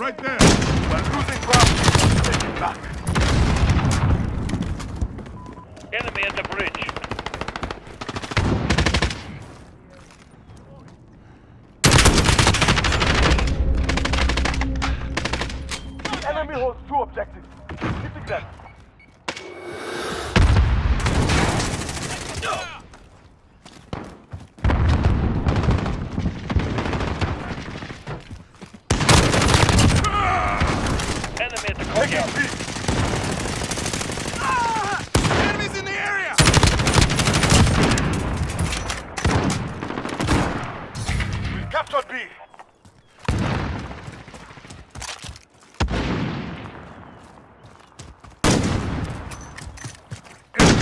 right there. We're losing ground. Take it back. Enemy at the bridge. Enemy holds two objectives. Hitting them. Enemy at the Taking compound. B. Enemies in the area! We captured B.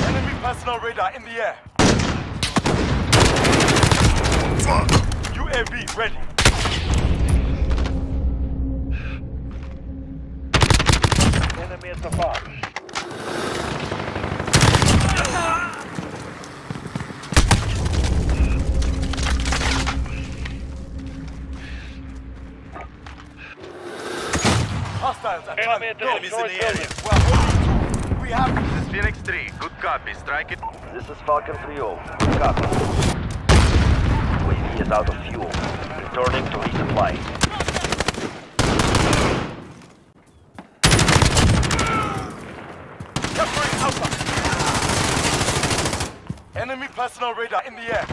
Enemy personal radar in the air. UAV ready. At the farm. Hostiles are Enemy trying at the to destroyed building. We're holding two. We have This is Phoenix 3. Good copy. Strike it. This is Falcon 3-0. Good copy. UAV is out of fuel. Returning to resupply. capturing Alpha. Enemy personal radar in the air.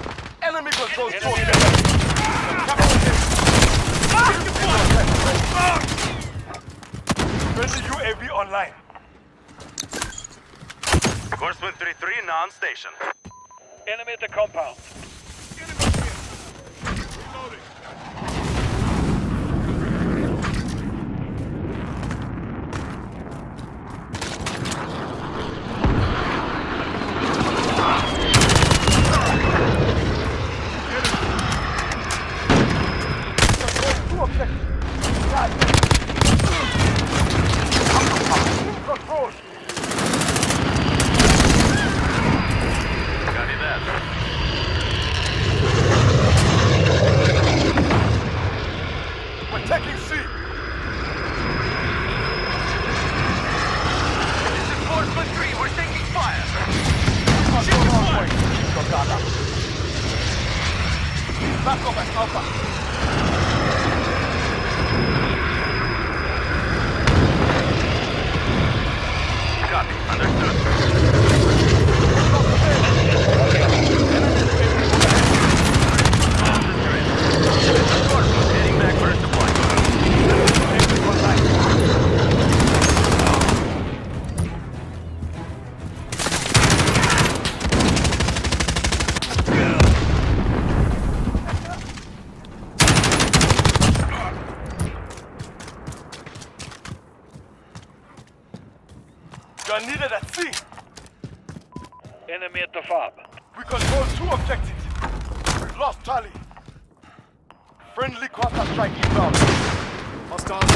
Enemy controls two Enemy objectives. Capturing. Friendly UAV online. Horseman 3-3 now on station. Enemy at the compound. Reloading. Controls two objectives. Got it. Control. Copy that. We're taking C. This is Horseman 3. We're taking fire. Control on point. Got Back up at Alpha. You're needed at C. Enemy at the farm. We control two objectives. We've lost Charlie. Friendly cluster strike inbound. Hostile.